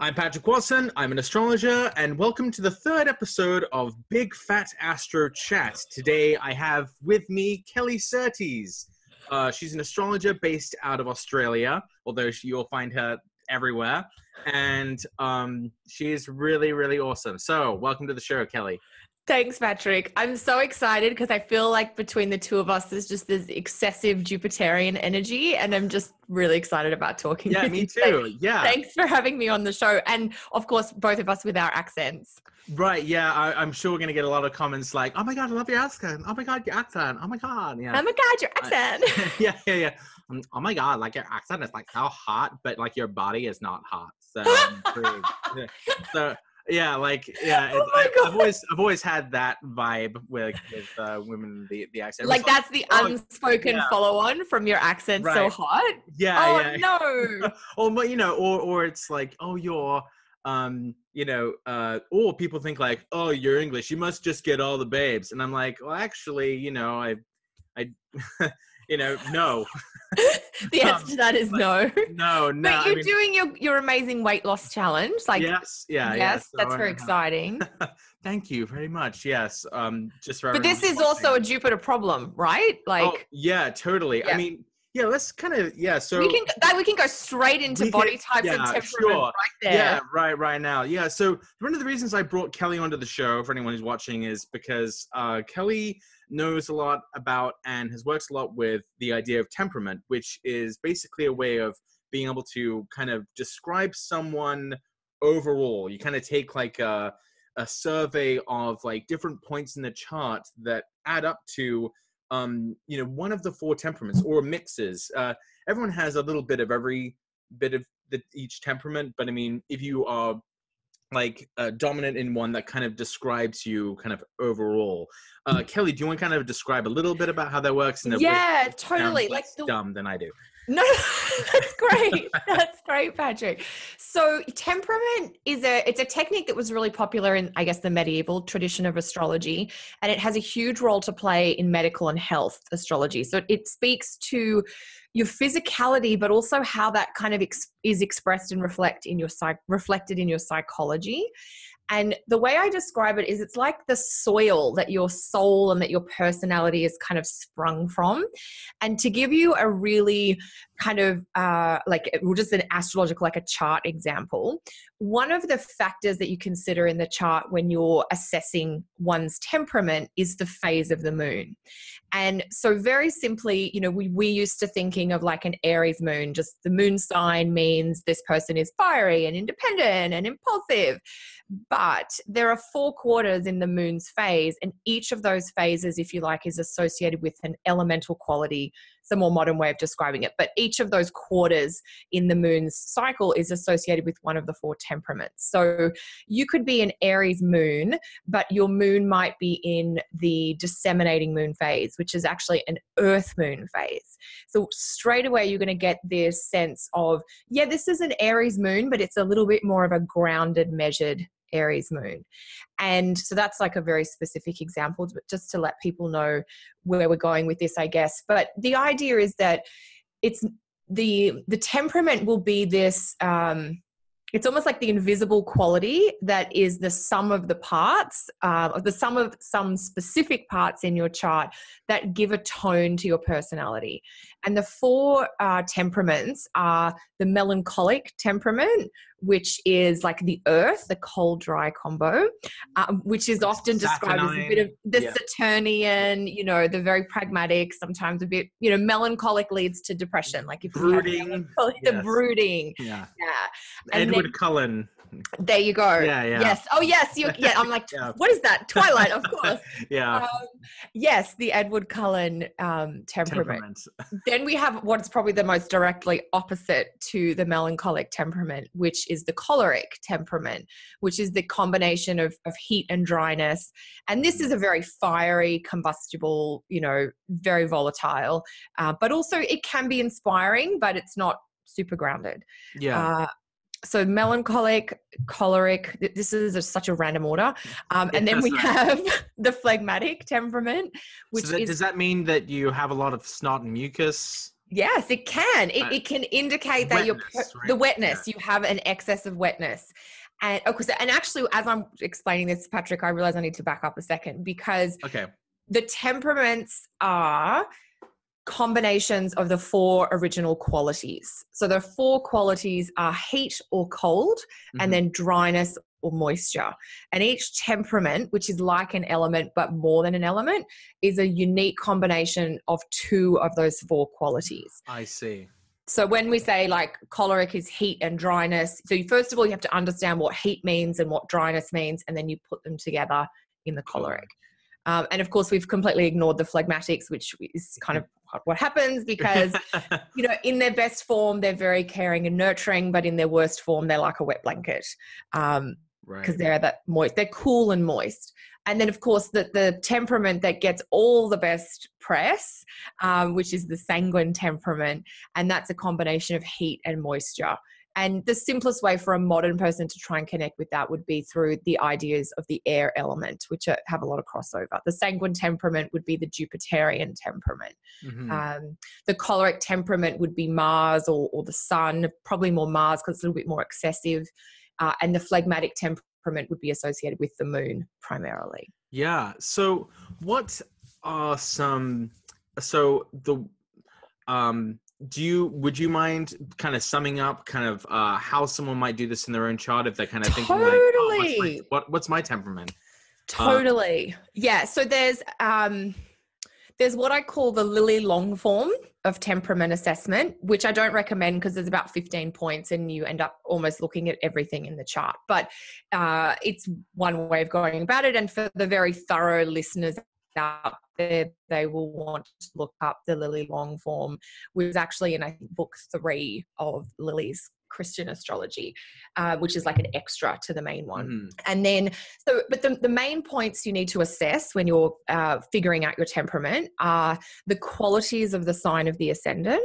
I'm Patrick Watson. I'm an astrologer, and welcome to the third episode of Big Fat Astro Chat. Today, I have with me Kelly Surtees. Uh, she's an astrologer based out of Australia, although she, you'll find her everywhere, and um, she is really, really awesome. So, welcome to the show, Kelly. Thanks, Patrick. I'm so excited because I feel like between the two of us, there's just this excessive Jupiterian energy, and I'm just really excited about talking. Yeah, me too. Yeah. Thanks for having me on the show, and of course, both of us with our accents. Right. Yeah. I, am sure we're gonna get a lot of comments like, "Oh my god, I love your accent! Oh my god, your accent! Oh my god!" Yeah. Oh my god, your accent! Uh, yeah, yeah, yeah. Um, oh my god, like your accent is like so hot, but like your body is not hot. So, um, so yeah, like yeah. Oh I, have always I've always had that vibe with with uh, women the the accent. Like that's the oh, unspoken yeah. follow on from your accent right. so hot. Yeah. Oh yeah. no. or but you know, or or it's like oh you're um you know uh or people think like oh you're English you must just get all the babes and I'm like well actually you know I I you know no. the answer um, to that is no. No, no. But you're I mean, doing your, your amazing weight loss challenge. Like yes, yeah, yes, that's very exciting. Thank you very much. Yes, um, just for but this is also a Jupiter problem, right? Like oh, yeah, totally. Yeah. I mean, yeah, let's kind of yeah. So we can that we can go straight into body can, types yeah, and temperament sure. right there. Yeah, right, right now. Yeah. So one of the reasons I brought Kelly onto the show for anyone who's watching is because uh, Kelly knows a lot about and has worked a lot with the idea of temperament, which is basically a way of being able to kind of describe someone overall. You kind of take like a, a survey of like different points in the chart that add up to um, you know one of the four temperaments or mixes. Uh, everyone has a little bit of every bit of the, each temperament, but I mean, if you are like uh, dominant in one that kind of describes you kind of overall. Uh, Kelly, do you want to kind of describe a little bit about how that works? And yeah, totally. Like the, dumb than I do. No, that's great. that's great, Patrick. So temperament is a it's a technique that was really popular in I guess the medieval tradition of astrology and it has a huge role to play in medical and health astrology. So it speaks to your physicality but also how that kind of ex- is expressed and reflect in your psych reflected in your psychology and the way I describe it is it's like the soil that your soul and that your personality is kind of sprung from. And to give you a really kind of uh, like, just an astrological, like a chart example, one of the factors that you consider in the chart when you're assessing one's temperament is the phase of the moon. And so, very simply, you know, we, we used to thinking of like an Aries moon, just the moon sign means this person is fiery and independent and impulsive. But there are four quarters in the moon's phase, and each of those phases, if you like, is associated with an elemental quality a more modern way of describing it. But each of those quarters in the moon's cycle is associated with one of the four temperaments. So you could be an Aries moon, but your moon might be in the disseminating moon phase, which is actually an earth moon phase. So straight away, you're going to get this sense of, yeah, this is an Aries moon, but it's a little bit more of a grounded, measured Aries moon. And so that's like a very specific example, but just to let people know where we're going with this, I guess. But the idea is that it's the the temperament will be this um it's almost like the invisible quality that is the sum of the parts uh, of the sum of some specific parts in your chart that give a tone to your personality and the four uh, temperaments are the melancholic temperament which is like the earth the cold dry combo um, which is often described as a bit of the yeah. saturnian you know the very pragmatic sometimes a bit you know melancholic leads to depression. Like if brooding. yes. the brooding. Yeah. Yeah. And edward then, cullen there you go. Yeah, yeah. Yes. Oh, yes. You, yeah. I'm like, yeah. what is that? Twilight, of course. yeah. Um, yes, the Edward Cullen um, temperament. temperament. then we have what's probably the most directly opposite to the melancholic temperament, which is the choleric temperament, which is the combination of, of heat and dryness. And this is a very fiery, combustible, you know, very volatile, uh, but also it can be inspiring, but it's not super grounded. Yeah. Uh, so melancholic, choleric. This is a, such a random order, um, and then we have the phlegmatic temperament, which so that, is, does that mean that you have a lot of snot and mucus? Yes, it can. It, Uh, it can indicate that you're right? the wetness. You have an excess of wetness. And of course, and actually, as I'm explaining this, Patrick, I realize I need to back up a second because Okay. the temperaments are combinations of the four original qualities. So the four qualities are heat or cold, Mhm. and then dryness or moisture. And each temperament, which is like an element but more than an element, is a unique combination of two of those four qualities. I see. So when we say like choleric is heat and dryness, so you, first of all you have to understand what heat means and what dryness means, and then you put them together in the choleric. Um, and of course, we've completely ignored the phlegmatics, which is kind of what- happens because you know in their best form they're very caring and nurturing, but in their worst form they're like a wet blanket um, because right. they're that moist. They're cool and moist. And then, of course, the, the temperament that gets all the best press, um, which is the sanguine temperament, and that's a combination of heat and moisture. And the simplest way for a modern person to try and connect with that would be through the ideas of the air element, which are, have a lot of crossover. The sanguine temperament would be the Jupiterian temperament. Mhm. Um, the choleric temperament would be Mars or, or the Sun, probably more Mars because it's a little bit more excessive. Uh, and the phlegmatic temperament would be associated with the moon primarily. Yeah. So, what are some? So the, um, do you would you mind kind of summing up kind of uh, how someone might do this in their own chart if they're kind of thinking like, oh, what's, my, Totally. what, what's my temperament? Totally. yeah. So there's um, there's what I call the Lilly long form of temperament assessment, which I don't recommend because there's about 15 points and you end up almost looking at everything in the chart. But uh, it's one way of going about it. And for the very thorough listeners out there, they will want to look up the Lilly long form, which is actually in I think book three of Lilly's Christian astrology, uh, which is like an extra to the main one. Mhm. And then, so, but the, the main points you need to assess when you're uh, figuring out your temperament are the qualities of the sign of the ascendant,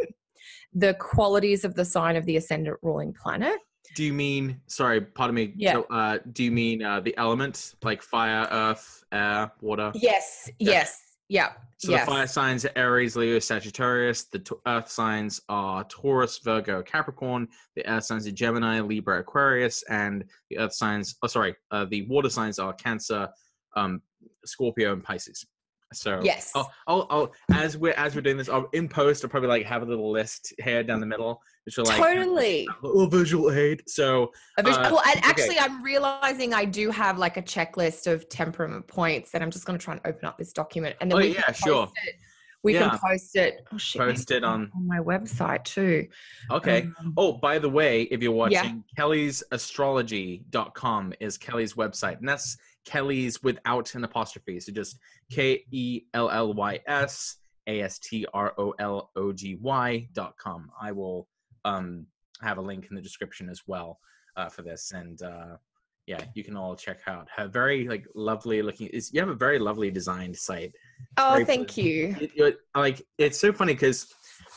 the qualities of the sign of the ascendant ruling planet. Do you mean? Sorry, pardon me. Yeah. So, uh, do you mean uh, the elements like fire, earth, air, water? Yes, Yeah. yes, yeah. So yes. the fire signs are Aries, Leo, Sagittarius. The t- earth signs are Taurus, Virgo, Capricorn. The air signs are Gemini, Libra, Aquarius, and the earth signs. Oh, sorry. Uh, the water signs are Cancer, um, Scorpio, and Pisces. So Yes. I'll, I'll, I'll as we're as we're doing this, I'll in post. I'll probably like have a little list here down the middle, which are like totally. a little visual aid. So A vis- Uh, well, and okay. actually, I'm realizing I do have like a checklist of temperament points, and I'm just going to try and open up this document, and then Oh, we yeah, can sure. post it. We Yeah. can post it. Oh shit! Post it on- on my website too. okay. Um, Oh, by the way, if you're watching, Yeah. kellysastrology.com is Kelly's website. And that's Kelly's without an apostrophe. So just K E L L Y S A S T R O L O G Y dot com. I will um, have a link in the description as well uh, for this. And uh, yeah, you can all check out her very like lovely looking. Is you have a very lovely designed site. oh, very thank good. you. It- it- like it's so funny because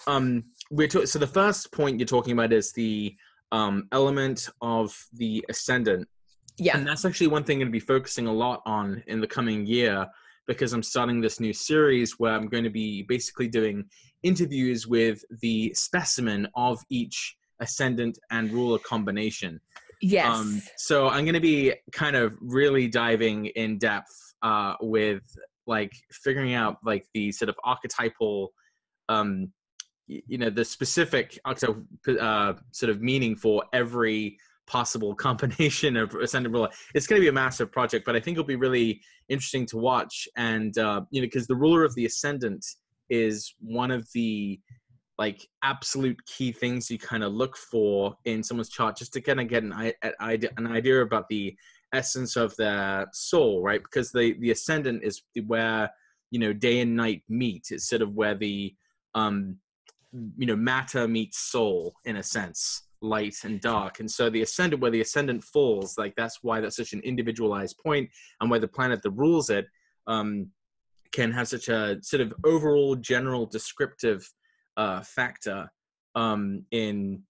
um we're to- so the first point you're talking about is the um element of the ascendant Yeah. and that's actually one thing i'm going to be focusing a lot on in the coming year because i'm starting this new series where i'm going to be basically doing interviews with the specimen of each ascendant and ruler combination Yes. um, so I'm going to be kind of really diving in depth uh, with like figuring out like the sort of archetypal, um, you know, the specific uh, sort of meaning for every possible combination of ascendant ruler. It's going to be a massive project, but I think it'll be really interesting to watch. And uh, you know, because the ruler of the ascendant is one of the like absolute key things you kind of look for in someone's chart just to kind of get an, idea an idea about the essence of their soul right because the the ascendant is where you know day and night meet it's sort of where the um you know matter meets soul in a sense light and dark and so the ascendant where the ascendant falls like that's why that's such an individualized point and where the planet that rules it um can have such a sort of overall general descriptive uh, factor um, in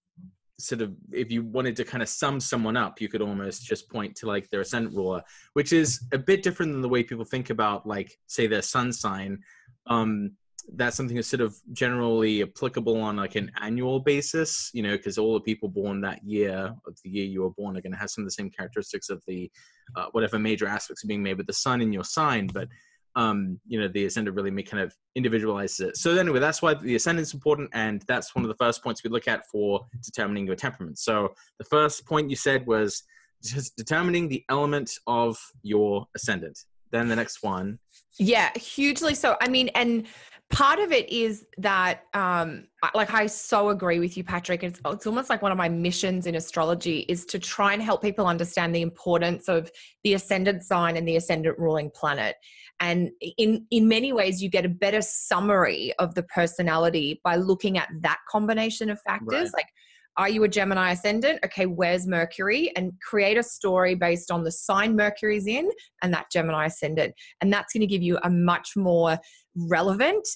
sort of if you wanted to kind of sum someone up, you could almost just point to like their ascendant ruler, which is a bit different than the way people think about like say their sun sign. Um, that's something that's sort of generally applicable on like an annual basis, you know, because all the people born that year of the year you were born are going to have some of the same characteristics of the uh, whatever major aspects are being made with the sun in your sign, but um, you know, the ascendant really kind of individualizes it. So anyway, that's why the ascendant is important, and that's one of the first points we look at for determining your temperament. So the first point you said was just determining the element of your ascendant. Then the next one. Yeah, hugely so. I mean, and part of it is that um like i so agree with you patrick. It's, it's almost like one of my missions in astrology is to try and help people understand the importance of the ascendant sign and the ascendant ruling planet. And in in many ways you get a better summary of the personality by looking at that combination of factors. Right. like are you a Gemini ascendant? Okay, where's Mercury? And create a story based on the sign Mercury's in and that Gemini ascendant. And that's going to give you a much more relevant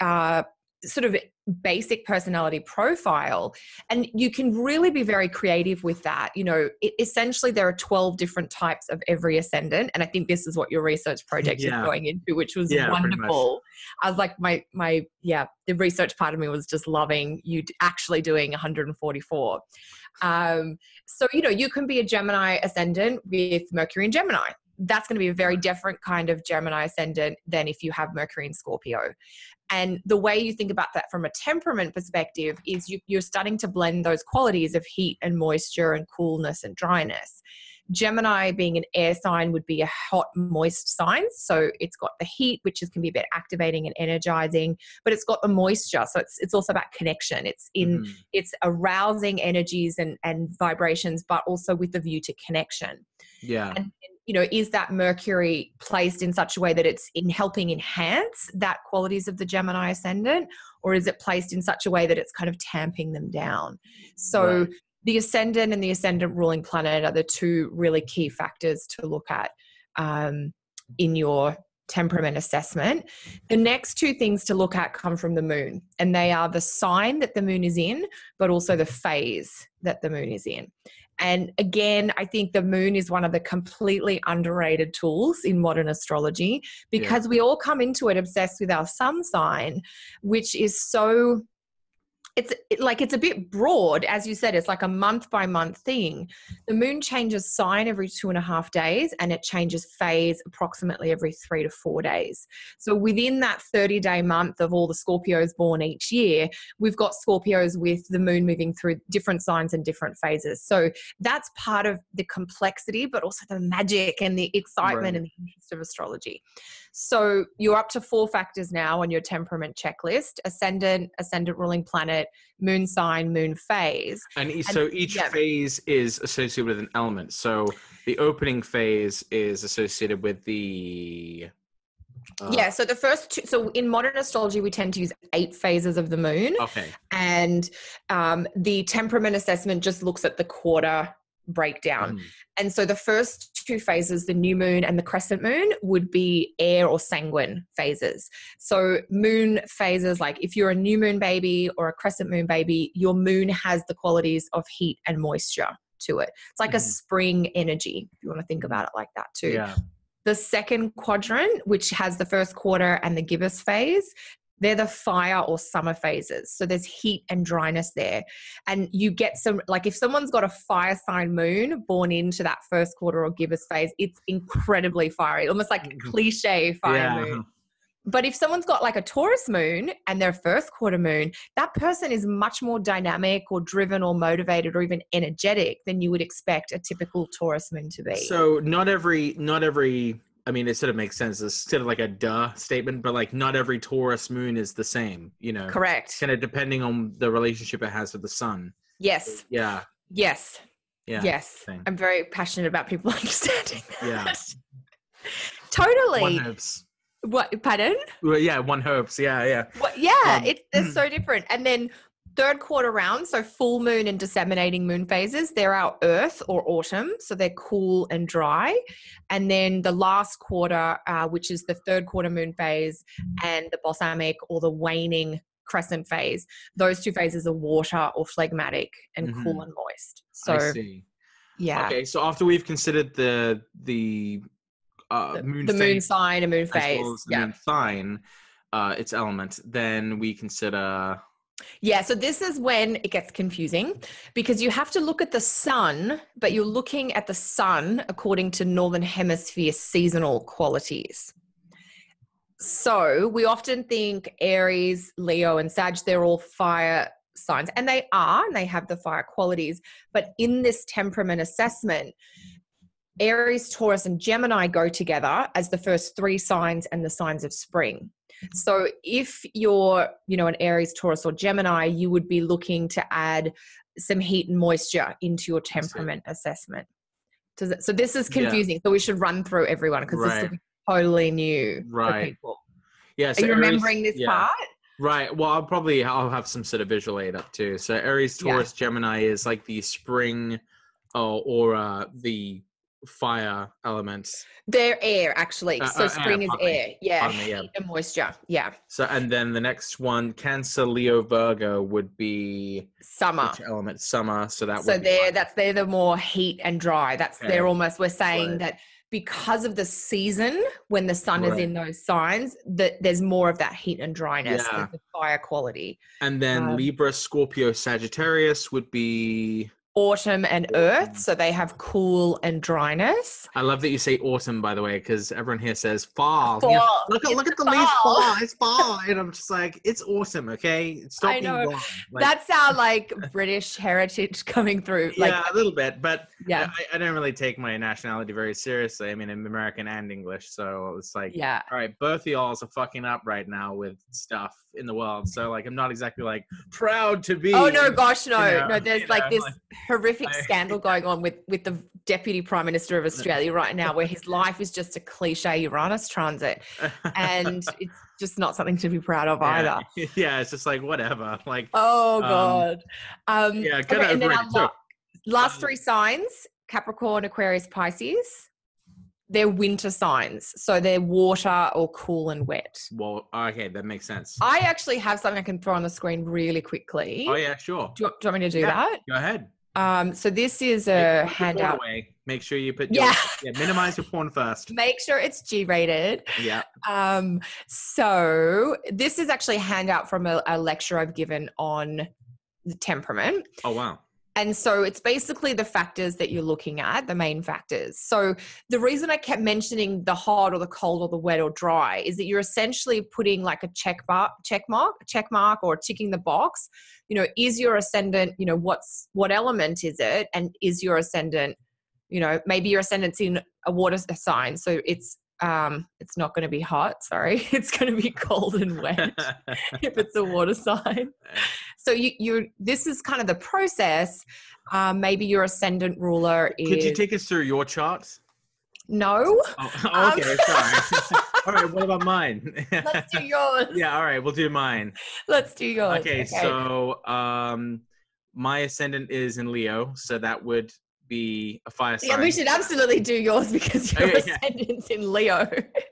uh, sort of basic personality profile and you can really be very creative with that. You know it, essentially there are 12 different types of every ascendant and i think this is what your research project yeah. is going into which was yeah, wonderful. I was like my my yeah the research part of me was just loving you actually doing 144 um so you know you can be a gemini ascendant with mercury and gemini. That's going to be a very different kind of Gemini ascendant than if you have Mercury in Scorpio. And the way you think about that from a temperament perspective is you, you're starting to blend those qualities of heat and moisture and coolness and dryness. Gemini, being an air sign, would be a hot, moist sign. So it's got the heat, which is, can be a bit activating and energizing, but it's got the moisture. So it's it's also about connection. It's in mm. it's arousing energies and and vibrations, but also with the view to connection. Yeah. And, you know, is that Mercury placed in such a way that it's in helping enhance that qualities of the Gemini ascendant, or is it placed in such a way that it's kind of tamping them down? So right. the ascendant and the ascendant ruling planet are the two really key factors to look at um, in your temperament assessment. The next two things to look at come from the moon, and they are the sign that the moon is in, but also the phase that the moon is in. And again, I think the moon is one of the completely underrated tools in modern astrology because yeah. we all come into it obsessed with our sun sign, which is so it's it, like it's a bit broad as you said it's like a month by month thing. The moon changes sign every two and a half days and it changes phase approximately every three to four days. So within that 30 day month of all the scorpios born each year we've got scorpios with the moon moving through different signs and different phases. So that's part of the complexity but also the magic and the excitement right. and the interest of astrology so you're up to four factors now on your temperament checklist ascendant, ascendant ruling planet, moon sign, moon phase. And, and so each yeah. phase is associated with an element. So the opening phase is associated with the. Uh, yeah, so the first two, so in modern astrology, we tend to use eight phases of the moon. Okay. And um, the temperament assessment just looks at the quarter breakdown. Mm. And so the first two phases, the new moon and the crescent moon, would be air or sanguine phases. So moon phases, like if you're a new moon baby or a crescent moon baby, your moon has the qualities of heat and moisture to it. It's like mm. a spring energy, if you want to think about it like that too. Yeah. The second quadrant, which has the first quarter and the gibbous phase, they're the fire or summer phases. So there's heat and dryness there. And you get some, like if someone's got a fire sign moon born into that first quarter or gibbous phase, it's incredibly fiery, almost like mm-hmm. cliche fire yeah. moon. But if someone's got like a Taurus moon and their first quarter moon, that person is much more dynamic or driven or motivated or even energetic than you would expect a typical Taurus moon to be. So not every not every I mean, it sort of makes sense. It's sort of like a duh statement, but like not every Taurus moon is the same, you know? Correct. Kind of depending on the relationship it has with the sun. Yes. Yeah. Yes. Yeah. Yes. I'm very passionate about people understanding that. Yeah. totally. One hopes. What, pardon? Well, yeah, one hopes. Yeah, yeah. Well, yeah, um, it's, it's so different. And then third quarter round, so full moon and disseminating moon phases, they're our earth or autumn, so they're cool and dry. And then the last quarter, uh, which is the third quarter moon phase, and the balsamic or the waning crescent phase, those two phases are water or phlegmatic and mm-hmm. cool and moist. So, I see. Yeah. Okay, so after we've considered the the uh, the moon, the moon sign and moon phase, well yeah. moon sign uh, its element, then we consider. Yeah, so this is when it gets confusing because you have to look at the sun, but you're looking at the sun according to Northern Hemisphere seasonal qualities. So we often think Aries, Leo, and Sag, they're all fire signs, and they are, and they have the fire qualities. But in this temperament assessment, Aries, Taurus, and Gemini go together as the first three signs and the signs of spring. So if you're, you know, an Aries, Taurus, or Gemini, you would be looking to add some heat and moisture into your temperament assessment. Does it, so this is Yeah. confusing. So we should run through everyone because this is totally new for Right. people. Yeah, Are so you Aries- remembering this yeah. part? Right. Well, I'll probably I'll have some sort of visual aid up too. So Aries, Yeah. Taurus, Gemini is like the spring, uh, or uh, the fire elements. They're air, actually. Uh, so uh, air, spring is pardon me. air. Yeah. Me, yeah. Heat and moisture. Yeah. So and then the next one, Cancer, Leo, Virgo would be Summer. which element? Summer. So that so they're that's they're the more heat and dry that's Okay. they're almost we're saying Right. that because of the season when the sun is in those signs that there's more of that heat and dryness Yeah. the fire quality and then um, Libra, Scorpio, Sagittarius would be. Autumn and earth so they have cool and dryness I love that you say autumn, by the way, because everyone here says fall. You know, Fall. look at It's look at the the leaves fall. fall. It's fall, and I'm just like, it's autumn, okay? Stop I being know. wrong. Like, that's our like british heritage coming through like yeah, a little bit, but yeah I, I don't really take my nationality very seriously. I mean, I'm American and English, so it's like, yeah all right, both of y'all are fucking up right now with stuff in the world. So like, I'm not exactly like proud to be. Oh no, gosh, no, know, no. There's like know, this like- horrific I- scandal going on with with the deputy prime minister of Australia right now, where his life is just a cliche Uranus transit, and it's just not something to be proud of either. yeah. yeah, it's just like whatever. Like, Oh Um, god. Um, yeah, okay, get and then over our it. La- last um, three signs: Capricorn, Aquarius, Pisces. They're winter signs, so they're water or cool and wet. well, okay, that makes sense. I actually have something I can throw on the screen really quickly. Oh yeah, sure. do, you, do you want me to do Yeah. that? Go ahead. Um, so this is a handout. Make sure you put your, Yeah. yeah, minimize your porn first. Make sure it's G rated. Yeah. Um, so this is actually a handout from a, a lecture I've given on the temperament. Oh wow. And so it's basically the factors that you're looking at, the main factors. So the reason I kept mentioning the hot or the cold or the wet or dry is that you're essentially putting like a check bar, check mark, check mark, or ticking the box. You know, is your ascendant, you know, what's what element is it? And is your ascendant, you know, maybe your ascendant's in a water sign. So it's um it's not going to be hot, sorry. It's going to be cold and wet if it's a water sign so you you this is kind of the process um, maybe your ascendant ruler is Could you take us through your charts? no Oh, Um, okay, sorry. all right, what about mine? let's do yours yeah, all right, we'll do mine. let's do yours Okay, so um my ascendant is in Leo, so that would be a fire sign. yeah we should absolutely do yours because your Okay, yeah. ascendant's in leo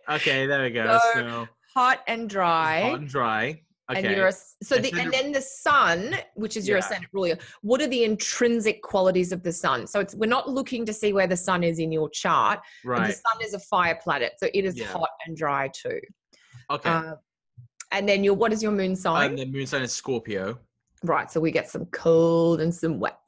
Okay, there we go. So, So, hot and dry hot and dry. Okay. and you're a, so the, and then the sun which is your Yeah. ascendant ruler what are the intrinsic qualities of the sun so it's we're not looking to see where the sun is in your chart right. the sun is a fire planet so it is Yeah. hot and dry too Okay. Uh, and then your what is your moon sign? and the moon sign is Scorpio. right, so we get some cold and some wet.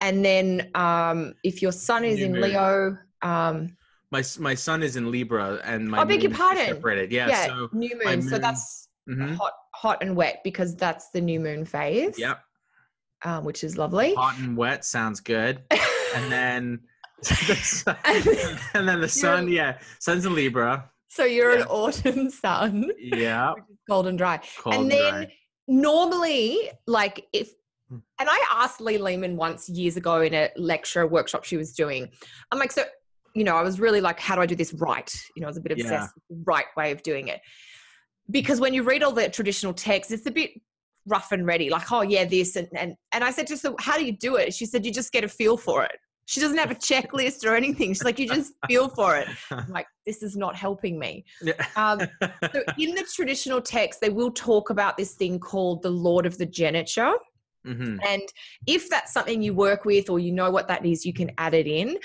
And then um, if your sun is in moon. Leo, um, My my sun is in Libra, and my I beg your moon is pardon. separated. Yeah. yeah, So. new my moon. So moon- that's mhm, hot, hot and wet because that's the new moon phase. Yep. um, which is lovely. Hot and wet sounds good. And then. the sun- and then the sun, yeah, sun's in Libra. so you're yeah. an autumn sun, Yeah, cold and dry. cold and and then dry. normally, like if. And I asked Lee Lehman once years ago in a lecture workshop she was doing, I'm like, so, you know, I was really like, how do I do this right? You know, I was a bit obsessed Yeah. with the right way of doing it. Because when you read all the traditional texts, it's a bit rough and ready, like, oh yeah, this and and and I said to her, so how do you do it? She said, you just get a feel for it. She doesn't have a checklist or anything. She's like, you just feel for it. I'm like, this is not helping me. Yeah. Um, so in the traditional text, they will talk about this thing called the Lord of the Geniture. Mhm. And if that's something you work with or you know what that is, you can add it in.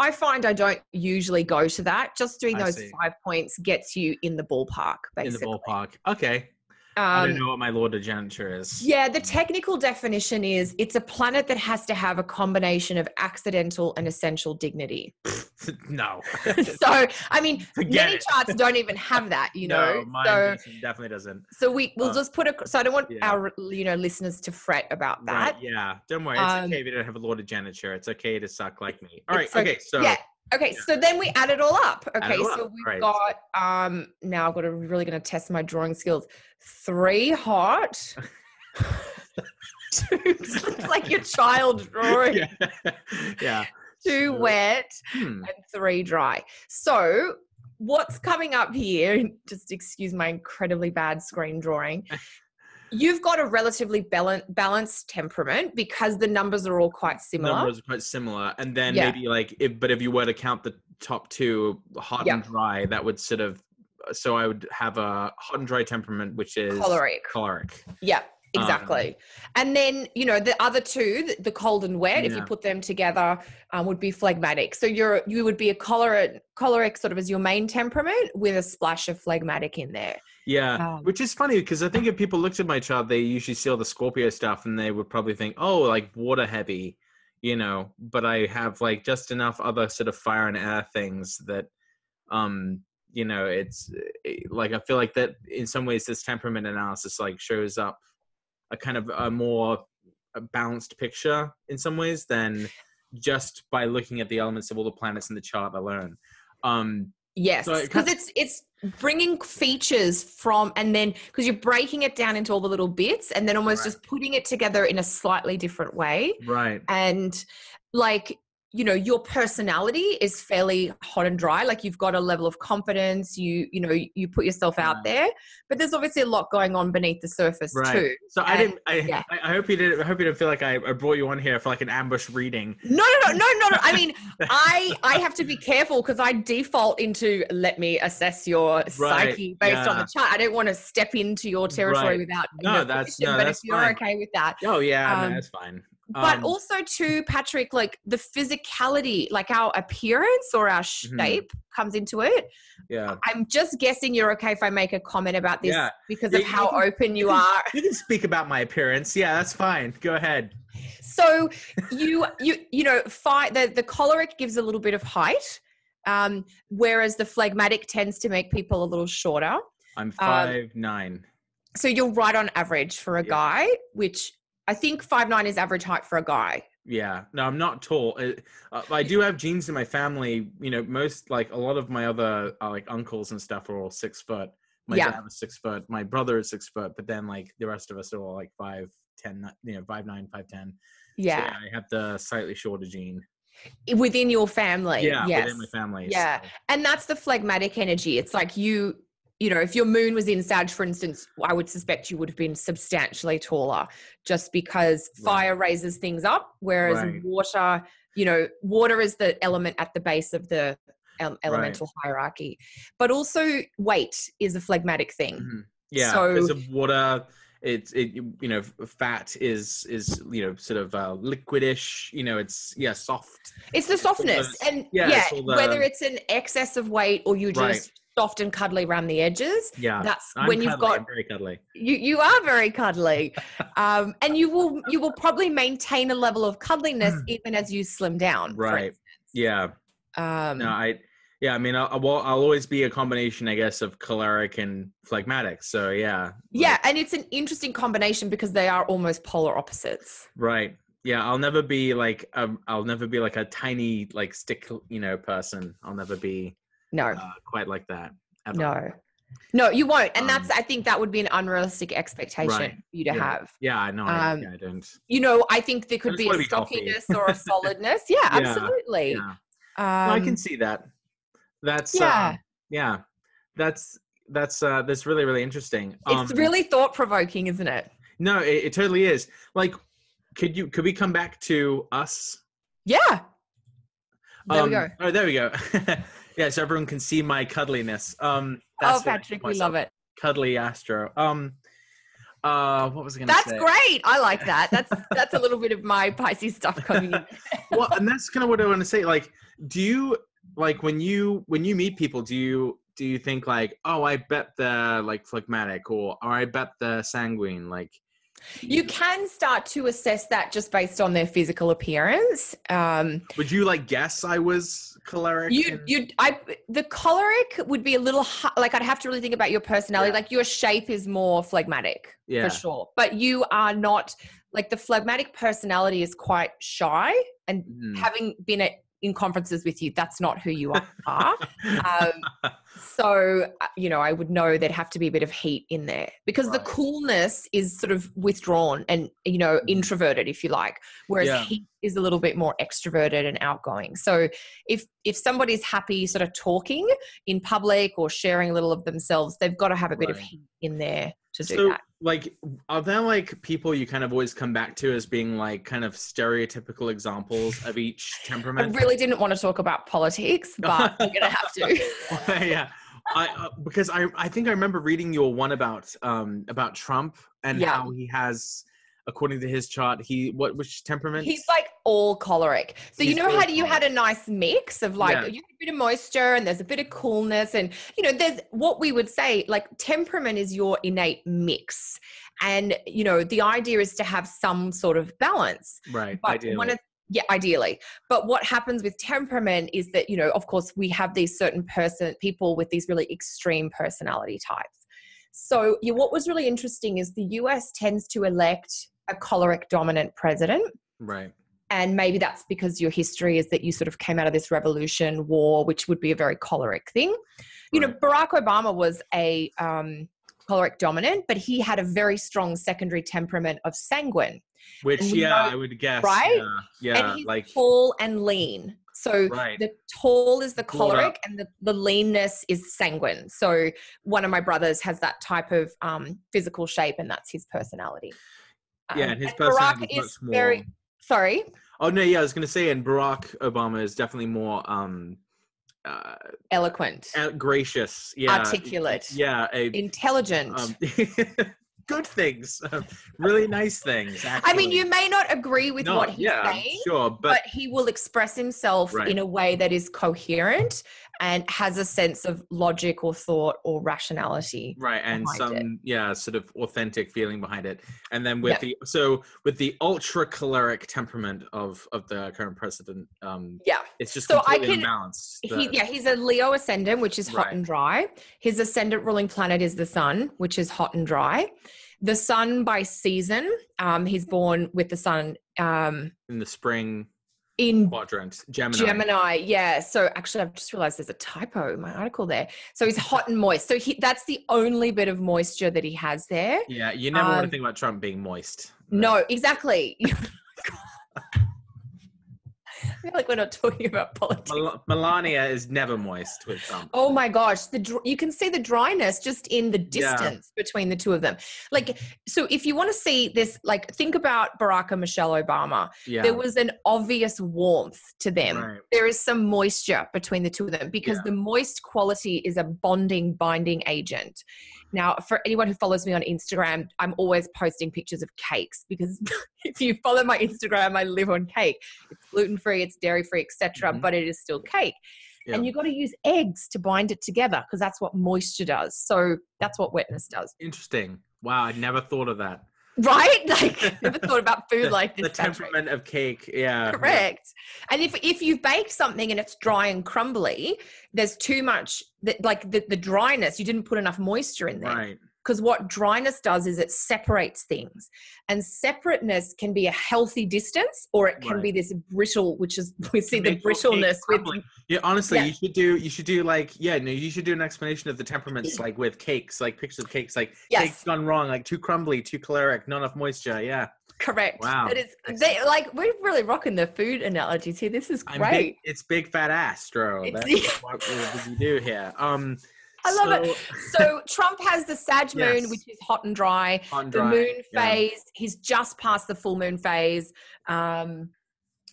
I find I don't usually go to that. Just doing I those see. five points gets you in the ballpark, basically. in the ballpark. Okay. I Um, don't know what my Lord of Geniture is. yeah, the technical definition is it's a planet that has to have a combination of accidental and essential dignity. no. so, I mean, Forget many it. charts don't even have that, you know. no, mine so, definitely doesn't. so we we'll Uh, just put a. So I don't want yeah. our you know listeners to fret about that. Right, yeah. Don't worry. It's Um, okay if you don't have a Lord of Geniture. It's okay to suck like me. All right. Okay- Okay. So yeah. Okay, Yeah. so then we add it all up. Okay, all so up, we've right. got um now I've got to really gonna test my drawing skills. Three hot. two it's like your child drawing. yeah. yeah. Two So, wet hmm, and three dry. So what's coming up here? Just excuse my incredibly bad screen drawing. You've got a relatively balan- balanced temperament because the numbers are all quite similar. Numbers are quite similar, and then Yeah. maybe like, if, but if you were to count the top two, hot Yeah. and dry, that would sort of. So I would have a hot and dry temperament, which is Choleric. Choleric. Yeah, Um, exactly. and then, you know, the other two, the, the cold and wet, if you put them together, um, would be phlegmatic. So you're you would be a choleric, choleric sort of as your main temperament with a splash of phlegmatic in there. Yeah, Um, which is funny because I think if people looked at my chart, they usually see all the Scorpio stuff and they would probably think, oh, like water heavy, you know. But I have like just enough other sort of fire and air things that, um, you know, it's eh, like I feel like that in some ways this temperament analysis like shows up a kind of a more balanced picture in some ways than just by looking at the elements of all the planets in the chart alone. Um, Yes, So because kind- it's it's bringing features from and then because you're breaking it down into all the little bits and then almost Right. just putting it together in a slightly different way. right. and like you know your personality is fairly hot and dry like you've got a level of confidence you you know you put yourself out Right. there but there's obviously a lot going on beneath the surface Right. too So I didn't. I, yeah. I, hope you didn't. I hope you didn't feel like I, I brought you on here for like an ambush reading. no no no no no no i mean i i have to be careful because i default into let me assess your Right, psyche based on the chart i don't want to step into your territory Right. without No, your that's- no, but that's if you're fine. okay with that Oh yeah, Um, no, that's fine. But Um, also too patrick like the physicality like our appearance or our Mhm. shape comes into it yeah, i'm just guessing you're okay if i make a comment about this Yeah. because Yeah, of you how can- open you can- are you can speak about my appearance. Yeah, that's fine. Go ahead. so you you you know fi- the the choleric gives a little bit of height um whereas the phlegmatic tends to make people a little shorter I'm five nine. so you're right on average for a Yeah. guy which i think five nine is average height for a guy Yeah, no, I'm not tall. Uh, uh, I do have genes in my family. You know, most like a lot of my other uh, like uncles and stuff are all six foot. My Yeah. dad was six foot. My brother is six foot. But then like the rest of us are all like five ten. You know, five nine, five ten. So, yeah, I have the slightly shorter gene. within your family Yeah, yes within my family. Yeah. so- and that's the phlegmatic energy it's like you you know if your moon was in sag for instance i would suspect you would have been substantially taller just because Right. fire raises things up whereas Right. water you know water is the element at the base of the el- elemental hierarchy but also weight is a phlegmatic thing Mhm. Yeah, So- because of water, it's it you know fat is is you know sort of uh, liquidish. You know, it's yeah soft. it's the softness those- and yeah, yeah, it's the- whether it's an excess of weight or you Right. just soft and cuddly around the edges Yeah, that's I'm when you've got I'm very cuddly. you you are very cuddly um, and you will you will probably maintain a level of cuddliness even as you slim down Mm. Right. Yeah, um, no, I yeah, I mean, I'll, I'll I'll always be a combination, I guess, of choleric and phlegmatic. So yeah, yeah and it's an interesting combination because they are almost polar opposites right. Yeah, I'll never be like um, I'll never be like a tiny like stick, you know, person. I'll never be no uh, quite like that. Ever. no no you won't and Um, that's i think that would be an unrealistic expectation Right. for you to Yeah. have Yeah, I know. I, Um, yeah, I don't. you know i think there could be a be stockiness or a solidness yeah, Yeah, absolutely Yeah. um, No, I can see that. That's yeah. yeah, yeah. That's that's uh that's really really interesting. it's Um, really thought-provoking isn't it no, it, it totally is. Like, could you could we come back to us? yeah there we Um, go Oh, there we go. yeah, so everyone can see my cuddliness. Um, oh that's I patrick we love it Cuddly Astro. Um, uh, what was I going to say? That's great. I like that. That's that's a little bit of my Pisces stuff coming in. well, and that's kind of what I want to say. Like, do you like when you when you meet people? Do you do you think like, oh, I bet they're like phlegmatic, or or I bet they're sanguine? Like, You can start to assess that just based on their physical appearance. Um, would you like guess I was choleric? you, and- you, I, the choleric would be a little like I'd have to really think about your personality. Yeah. Like your shape is more phlegmatic yeah, for sure, but you are not like the phlegmatic personality is quite shy. And Mhm. having been at in conferences with you, that's not who you are. um, so uh, you know, I would know there'd have to be a bit of heat in there because the coolness is sort of withdrawn and you know Mhm. introverted, if you like, whereas Yeah. heat is a little bit more extroverted and outgoing. So if if somebody's happy sort of talking in public or sharing a little of themselves, they've got to have a bit of heat in there to do so that. Like are there like people you kind of always come back to as being like kind of stereotypical examples of each temperament? I really didn't want to talk about politics, but we're gonna have to. yeah I, uh, because I, I think I remember reading your one about um about Trump and Yeah. how he has according to his chart he what which temperament He's like all choleric. So you know how you had a nice mix of like Yeah. you a bit of moisture and there's a bit of coolness and you know there's what we would say like temperament is your innate mix. And you know the idea is to have some sort of balance. right But ideally. one of yeah, ideally. But what happens with temperament is that, you know, of course, we have these certain person people with these really extreme personality types. So you, what was really interesting is the US tends to elect a choleric dominant president. right And maybe that's because your history is that you sort of came out of this revolution war, which would be a very choleric thing. You know, Barack Obama was a um, choleric dominant, but he had a very strong secondary temperament of sanguine. which yeah know- I would guess right? yeah, yeah and he's like tall and lean. So right the tall is the choleric and the, the leanness is sanguine. So one of my brothers has that type of um, physical shape and that's his personality. yeah Um, and his Barack personality is is more very sorry. oh no yeah I was gonna say and Barack Obama is definitely more um uh Eloquent, uh, gracious yeah articulate, yeah a intelligent. um, good things, um, really nice things. I mean, you may not agree with No, what he's yeah, saying, sure, but, but, he will express himself Right. in a way that is coherent and has a sense of logic or thought or rationality. right, and some it. yeah, sort of authentic feeling behind it. And then with Yep. the so with the ultra choleric temperament of of the current president, um, Yeah. it's just So I can- balance He, yeah, he's a Leo ascendant, which is hot Right. and dry. His ascendant ruling planet is the sun, which is hot and dry. The sun by season, um, he's born with the sun um, in the spring in quadrant, Gemini. Gemini. Yeah. So actually, I've just realized there's a typo in my article there. So he's hot and moist. So he, that's the only bit of moisture that he has there. Yeah, you never want Um, to think about Trump being moist. No, exactly. I feel like we're not talking about politics. Mel- Melania is never moist with Trump. Oh my gosh, the dr- you can see the dryness just in the Yeah. distance between the two of them. Like, so if you want to see this, like, think about Barack and Michelle Obama. Yeah, There was an obvious warmth to them. right. There is some moisture between the two of them because Yeah. the moist quality is a bonding, binding agent. Now, for anyone who follows me on Instagram, I'm always posting pictures of cakes because if you follow my Instagram, I live on cake. It's gluten free, it's dairy free, etc., Mhm. but it is still cake. Yeah. And you've got to use eggs to bind it together because that's what moisture does. So that's what wetness does, Interesting. Wow, I never thought of that. Right? Like, never thought about food The- like this. the Patrick. temperament of cake. Yeah, Correct. And if if you bake something and it's dry and crumbly, there's too much that like the, the dryness, you didn't put enough moisture in there. Right. Because what dryness does is it separates things. And separateness can be a healthy distance or it can Right. be this brittle, which is we see the Make your cake brittleness with. Yeah, honestly, Yeah. you should do you should do like yeah, no, you should do an explanation of the temperaments like with cakes, like pictures of cakes, like Yes. cakes gone wrong, like too crumbly, too choleric, not enough moisture. Yeah, correct. Wow. That is they like we're really rocking the food analogies here. This is great. big, it's big fat astro. That's what, what we do here. Um, I love it. so- So Trump has the Sag moon, Yes. which is hot and dry. hot and the dry, moon yeah. phase. He's just past the full moon phase. Um,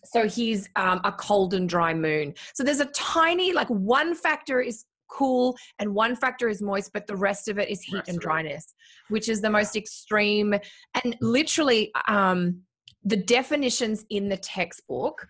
so he's um, a cold and dry moon. So there's a tiny, like one factor is cool, and one factor is moist, but the rest of it is heat and dryness, which is the most extreme. And literally, um, the definitions in the textbook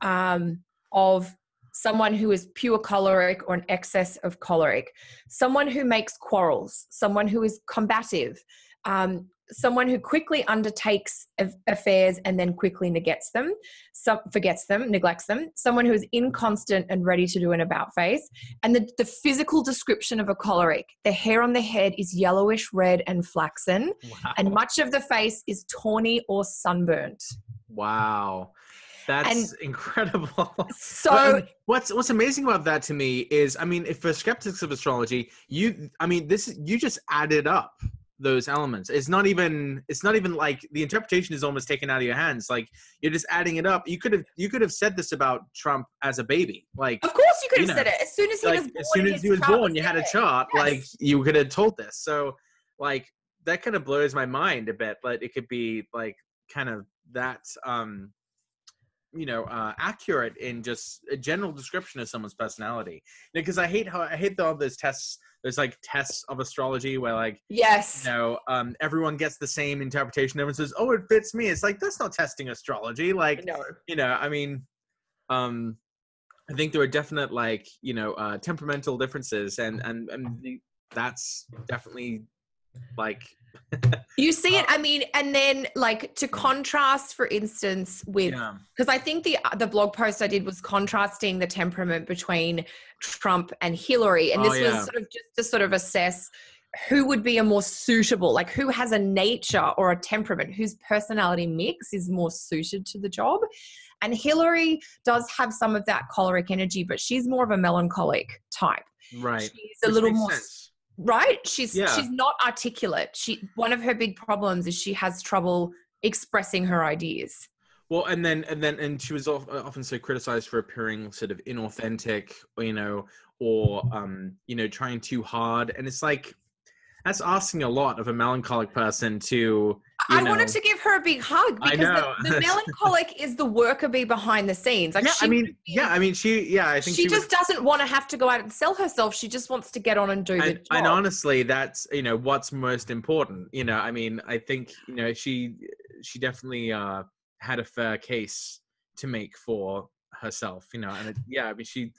um, of someone who is pure choleric or an excess of choleric, someone who makes quarrels, someone who is combative, um, someone who quickly undertakes affairs and then quickly neglects them, some forgets them, neglects them, someone who is inconstant and ready to do an about face, and the, the physical description of a choleric. The hair on the head is yellowish red and flaxen, Wow. and much of the face is tawny or sunburnt. wow. That's incredible. So But, um, what's what's amazing about that to me is, I mean, if for skeptics of astrology, you, I mean, this you just added up those elements. It's not even it's not even like the interpretation is almost taken out of your hands. Like you're just adding it up. You could have you could have said this about Trump as a baby. Like Of course, you could You have know, said it as soon as he like was born. as soon as he was born, you had a chart. Yes. Like you could have told this. So like that kind of blows my mind a bit. But it could be like kind of that um you know uh accurate in just a general description of someone's personality because i hate how i hate all those tests there's like tests of astrology where like Yes. you know um everyone gets the same interpretation everyone says oh it fits me it's like that's not testing astrology like No. you know i mean um i think there are definite like you know uh temperamental differences and and and that's definitely like You see it. Uh, I mean, and then like to contrast, for instance, with yeah because I think the the blog post I did was contrasting the temperament between Trump and Hillary, and Oh, this yeah. was sort of just to sort of assess who would be a more suitable, like who has a nature or a temperament, whose personality mix is more suited to the job. And Hillary does have some of that choleric energy, but she's more of a melancholic type. right She's a Which little more sense. Right she's Yeah. she's not articulate she one of her big problems is she has trouble expressing her ideas Well, and then and then and she was uh, often so criticized for appearing sort of inauthentic, you know, or um, you know, trying too hard. And it's like that's asking a lot of a melancholic person to. I wanted to give her a big hug because the, the melancholic is the worker bee behind the scenes. Like yeah, she I mean, yeah, I mean, she, yeah, I think she, she, just doesn't want to have to go out and sell herself. She just wants to get on and do would, the and, job. and honestly, that's you know what's most important. You know, I mean, I think you know she, she definitely uh had a fair case to make for herself. You know, and it, yeah, I mean, she,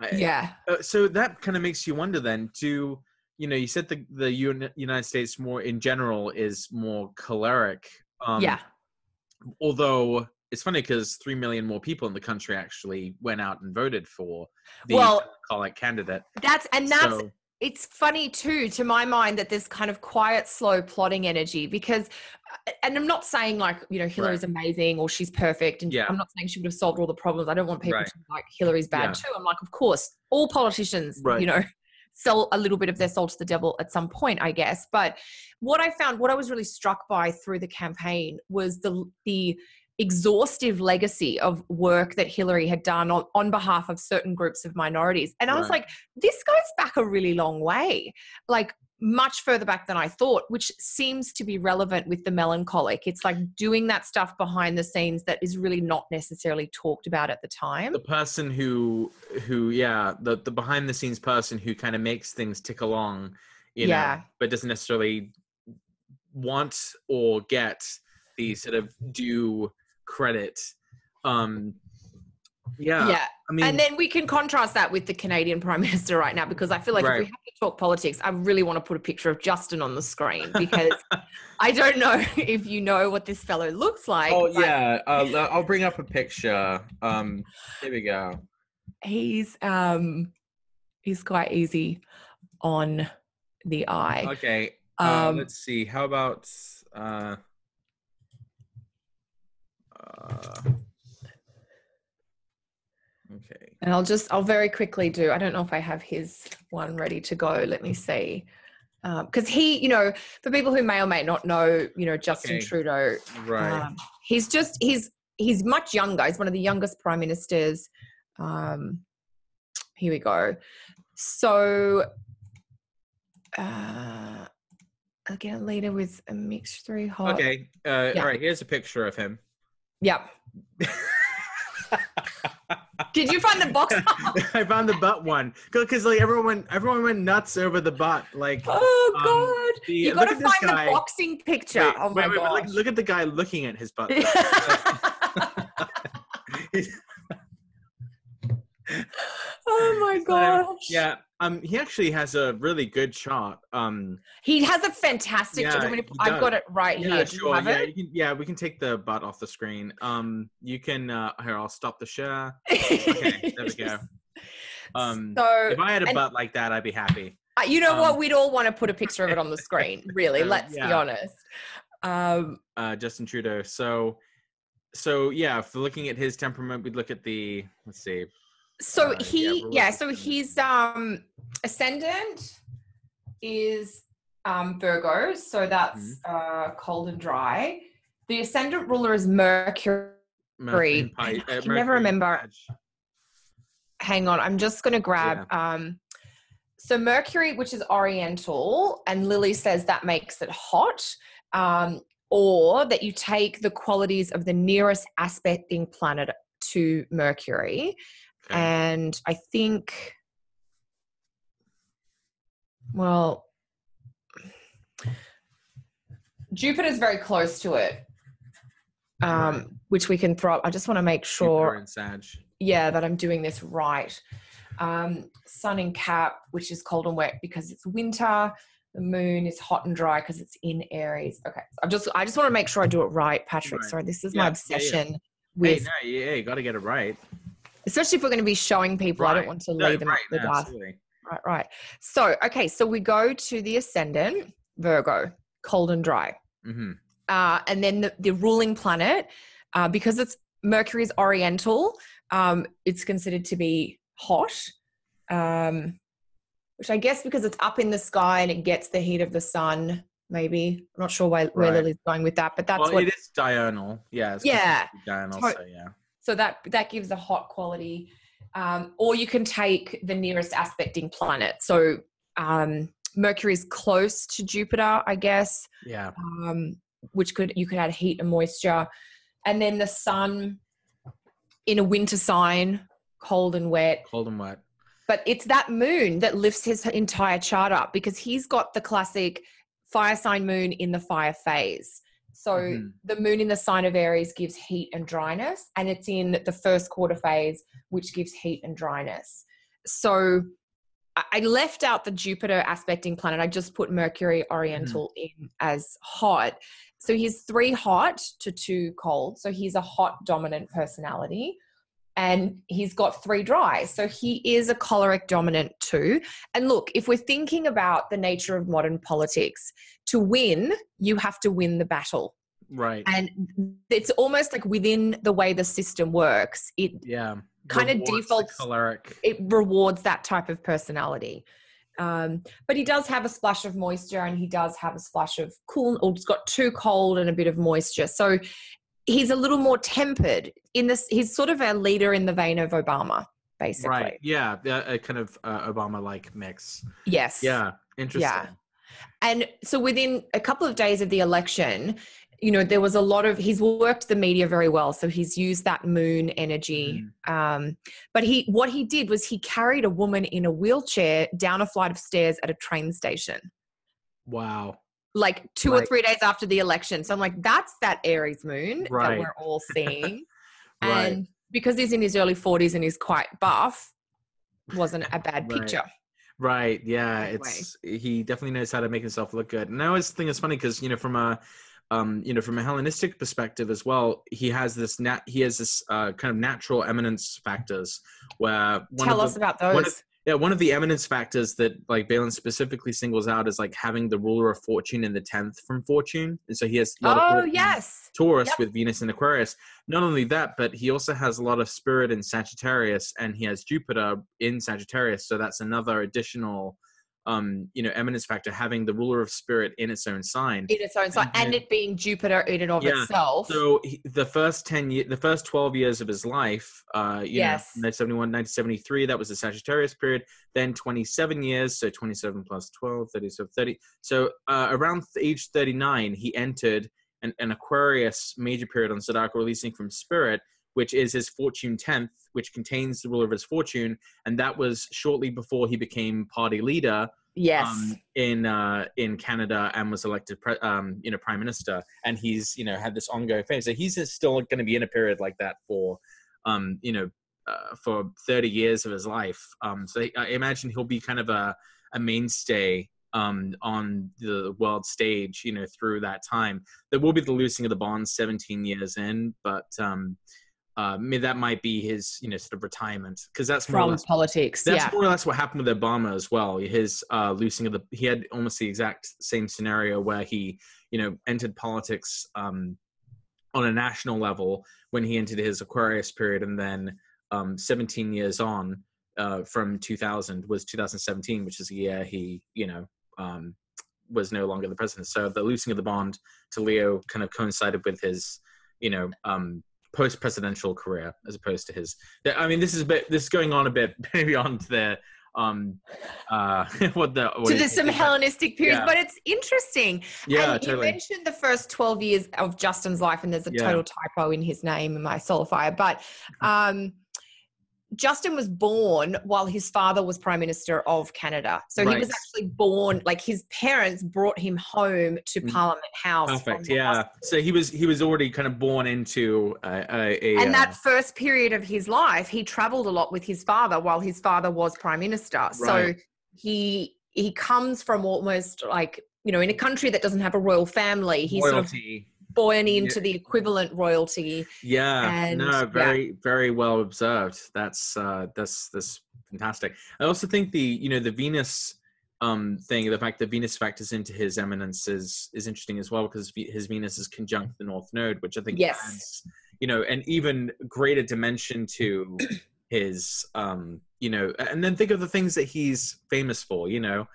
I, yeah. Uh, so that kind of makes you wonder then do you know you said the the united states more in general is more choleric um yeah although it's funny because 3 million more people in the country actually went out and voted for the Well- choleric candidate that's and that's so, it's funny too to my mind that there's kind of quiet slow plotting energy because uh, and i'm not saying like you know hillary's amazing or she's perfect and Yeah. i'm not saying she would have solved all the problems i don't want people Right. to be like hillary's bad Yeah. too i'm like of course all politicians Right. you know sell a little bit of their soul to the devil at some point i guess. But what i found what i was really struck by through the campaign was the the exhaustive legacy of work that Hillary had done on, on behalf of certain groups of minorities. And I was like, this goes back a really long way, like much further back than I thought, which seems to be relevant with the melancholic. It's like doing that stuff behind the scenes that is really not necessarily talked about at the time. the person who who yeah the the behind the scenes person who kind of makes things tick along you Yeah. know but doesn't necessarily want or get the sort of due credit um yeah, yeah. i mean and then we can contrast that with the Canadian Prime Minister right now because I feel like if we have to talk politics, I really want to put a picture of Justin on the screen because I don't know if you know what this fellow looks like. oh but yeah uh, i'll bring up a picture um here we go He's um he's quite easy on the eye. okay uh, Um let's see how about uh uh okay and I'll just I'll very quickly do. I don't know if I have his one ready to go. Let me see. because he, you know, for people who may or may not know, you know, Justin Okay. Trudeau, right um, he's just he's he's much younger. He's one of the youngest prime ministers. Um, here we go. So, uh, again, a leader with a mixed three hot. okay uh yeah. all right here's a picture of him Yep. Did you find the box? I found the butt one because like everyone went, everyone went nuts over the butt. Like, oh Um, god! the- you got to find guy. the boxing picture. wait, oh my wait, wait, god! look, look at the guy looking at his butt. oh my So, gosh! yeah, um, he actually has a really good shot. Um, He has a fantastic. Yeah, do you want me to- he I've got it right yeah, here. Do you sure. have Yeah, can, yeah, we can take the butt off the screen. Um, you can. Uh, here, I'll stop the share. Okay, there we go. Um, so if I had a and- butt like that, I'd be happy. Uh, you know Um, what? We'd all want to put a picture of it on the screen. Really, Uh, let's be honest. Um, uh, Justin Trudeau. So, so yeah, for looking at his temperament, we'd look at the. Let's see. So Uh, he, we're yeah, so his um ascendant is um Virgo, so that's Mm-hmm. uh cold and dry. The ascendant ruler is Mercury. Mercury I Pi- can uh, never remember. Hang on, I'm just gonna grab um. So Mercury, which is Oriental, and Lilly says that makes it hot. Um, or that you take the qualities of the nearest aspecting planet to Mercury. Okay. And I think, well, Jupiter's very close to it, um, which we can throw up. I just want to make sure, and Sag. yeah, that I'm doing this right. Um, sun in Cap, which is cold and wet because it's winter. The moon is hot and dry because it's in Aries. Okay, I just I just want to make sure I do it right, Patrick. Right. Sorry, this is Yeah, my yeah, yeah. obsession Hey, with, no, yeah, you got to get it right. Especially if we're going to be showing people. I don't want to No, lead them right, the dark. Right, right. So, okay, so we go to the ascendant, Virgo, cold and dry. hmm Uh, and then the, the ruling planet, uh, because it's Mercury's oriental, um, it's considered to be hot, um, which I guess because it's up in the sky and it gets the heat of the sun, maybe. I'm not sure why, where Right. Lilly's going with that, but that's well, what it is diurnal. Yeah. It's Yeah. Diurnal. So yeah. So that that gives a hot quality um, or you can take the nearest aspecting planet so um, mercury is close to jupiter i guess Yeah. um, which could you could add heat and moisture and then the sun in a winter sign cold and wet Cold and wet. but it's that moon that lifts his entire chart up because he's got the classic fire sign moon in the fire phase. So Mhm. the moon in the sign of Aries gives heat and dryness, and it's in the first quarter phase, which gives heat and dryness. So I- I left out the Jupiter aspecting planet. I just put Mercury Oriental in as hot. So he's three hot to two cold. So he's a hot dominant personality and he's got three dry. So he is a choleric dominant too. And look, if we're thinking about the nature of modern politics, to win, you have to win the battle. Right. And it's almost like within the way the system works, it yeah. kinda Rewards defaults- Choleric. it rewards that type of personality. Um, but he does have a splash of moisture and he does have a splash of cool, or he's got too cold and a bit of moisture. So he's a little more tempered in this. He's sort of a leader in the vein of Obama, basically. Right. Yeah. A kind of uh, Obama-like mix. Yes. Yeah. Interesting. Yeah. And so within a couple of days of the election, you know, there was a lot of, he's worked the media very well. So he's used that moon energy. Um, but he, what he did was he carried a woman in a wheelchair down a flight of stairs at a train station, Wow. Like two or three days after the election. So I'm like, that's that Aries moon that we're all seeing. Right. And because he's in his early 40s and he's quite buff, wasn't a bad Right. picture. Right. Yeah. Anyway. It's he definitely knows how to make himself look good. And I always think it's funny because you know from a um, you know from a Hellenistic perspective as well, he has this nat he has this uh, kind of natural eminence factors where Tell us the, about one of- those. Yeah one of the eminence factors that like Valens specifically singles out is like having the ruler of fortune in the tenth from fortune, and so he has a lot Oh, fortune yes. Taurus Yep. with Venus and Aquarius. Not only that, but he also has a lot of spirit in Sagittarius, and he has Jupiter in Sagittarius. So that's another additional, um, you know, eminence factor having the ruler of spirit in its own sign. in its own sign, and then- it being Jupiter in and of Yeah, itself. So he, the first ten years, the first twelve years of his life, uh, you Yes. know, 1971, 1973, that was the Sagittarius period. Then twenty-seven years, so twenty-seven plus 12, 30, so thirty. So uh, around age thirty-nine, he entered an, an Aquarius major period on zodiacal, releasing from Spirit, which is his fortune 10th, which contains the rule of his fortune. And that was shortly before he became party leader Yes. um, in uh, in Canada and was elected, pre- um, you know, prime minister. And he's, you know, had this ongoing fame. So he's still going to be in a period like that for, um, you know, uh, for 30 years of his life. Um, so I imagine he'll be kind of a, a mainstay um, on the world stage, you know, through that time. There will be the losing of the bonds 17 years in, but um, uh, that might be his, you know, sort of retirement because that's from less politics. that's yeah. more or less what happened with Obama as well. His uh, losing of the he had almost the exact same scenario where he, you know, entered politics um, on a national level when he entered his Aquarius period, and then um, 17 years on uh, from 2000 was 2017, which is the year he, you know, um, was no longer the president. So the losing of the bond to Leo kind of coincided with his, you know, um, post-presidential career as opposed to his. I mean, this is a bit. This is going on a bit beyond the um uh what the what is there's some Hellenistic periods, Yeah. but it's interesting. yeah and totally you mentioned the first 12 years of Justin's life, and there's a Yeah. total typo in his name in my Solar Fire. But um, Justin was born while his father was Prime Minister of Canada. So he was actually born, like his parents brought him home to Mm. Parliament House. perfect yeah so he was he was already kind of born into a, And uh, that first period of his life, he traveled a lot with his father while his father was Prime Minister. So he he comes from almost like you know in a country that doesn't have a royal family. He's sort of born Yeah. into the equivalent royalty. yeah and- no yeah. very very well observed that's uh that's that's fantastic i also think the you know the venus um thing the fact that venus factors into his eminence is is interesting as well because his venus is conjunct the north node which i think Yes. adds you know an even greater dimension to his um you know and then think of the things that he's famous for you know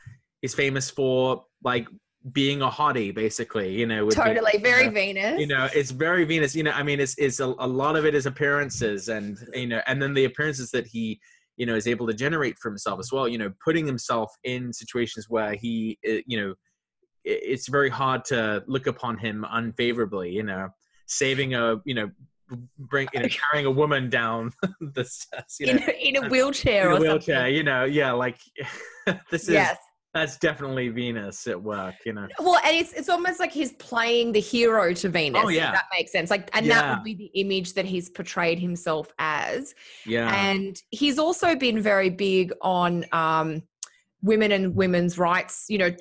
he's famous for like being a hottie basically you know with the- Totally, very the- Venus. you know it's very venus you know i mean it's it's a, a lot of it is appearances and you know and then the appearances that he you know is able to generate for himself as well you know putting himself in situations where he uh, you know it's very hard to look upon him unfavorably you know saving a you know bring you know, carrying a woman down the steps you know in, a- in a wheelchair in a or wheelchair something. you know yeah like this is Yes. That's definitely venus at work you know Well, and it's it's almost like he's playing the hero to Venus. Oh, if yeah. that makes sense. Like, and that would be the image that he's portrayed himself as. yeah And he's also been very big on um, women and women's rights. You know,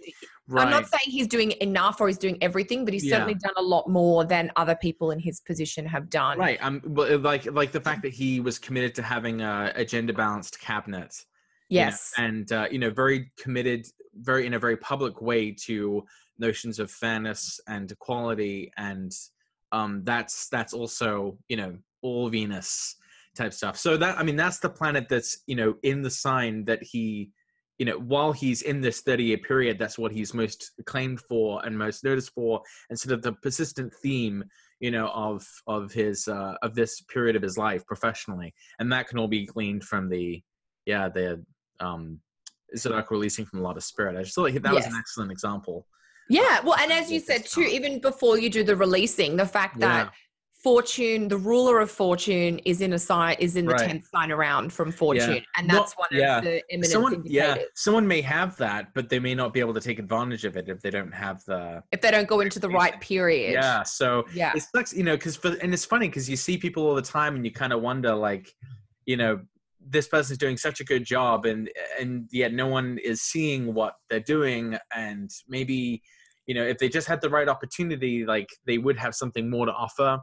right I'm not saying he's doing enough or he's doing everything, but he's Yeah. certainly done a lot more than other people in his position have done. Right. Um. Like like the fact that he was committed to having a, a gender balanced cabinet. You know, Yes. and uh, you know, very committed, very in a very public way to notions of fairness and equality, and um, that's that's also you know all Venus type stuff. So that I mean, that's the planet that's you know in the sign that he. You know, while he's in this 30 year period, that's what he's most acclaimed for and most noticed for. And sort of the persistent theme you know of of his uh of this period of his life professionally and that can all be gleaned from the yeah the um Zodiac releasing from a lot of spirit i just thought that was an excellent example Yeah. Well, and as you said too, even before you do the releasing, the fact that fortune, the ruler of fortune, is in a sign is in the Right. tenth sign around from fortune, and No, that's one yeah. of the eminence someone yeah indicators. someone may have that but they may not be able to take advantage of it if they don't have the If they don't go into the right period. yeah so Yeah. it sucks you know because and it's funny because you see people all the time and you kind of wonder like you know this person's doing such a good job and and yet no one is seeing what they're doing and maybe you know if they just had the right opportunity like they would have something more to offer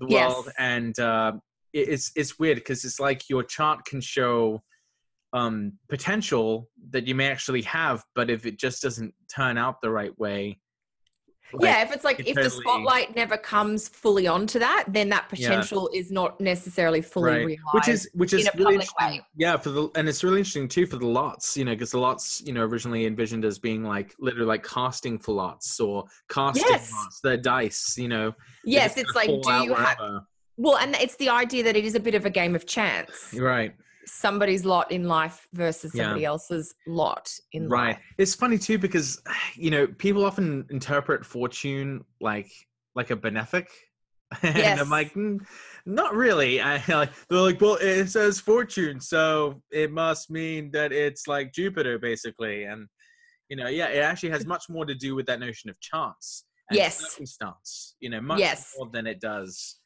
the Yes. world and uh it's it's weird because it's like your chart can show um potential that you may actually have but if it just doesn't turn out the right way like, yeah, if it's like if the spotlight never comes fully onto that, then that Yeah. potential is not necessarily fully right. realized. which is which is in a really interesting. way. yeah for the and it's really interesting too for the lots you know because the lots you know originally envisioned as being like literally like casting for lots or casting Yes. lots they're dice you know yes, it's like do you have well, and it's the idea that it is a bit of a game of chance. Right Somebody's lot in life versus Yeah. somebody else's lot in life. right life. it's funny too because you know people often interpret fortune like like a benefic and Yes. I'm like, "Mm, not really. I like they're like, well, it says fortune, so it must mean that it's like Jupiter, basically. And you know, yeah, it actually has much more to do with that notion of chance and Yes. circumstance. You know, much Yes. more than it does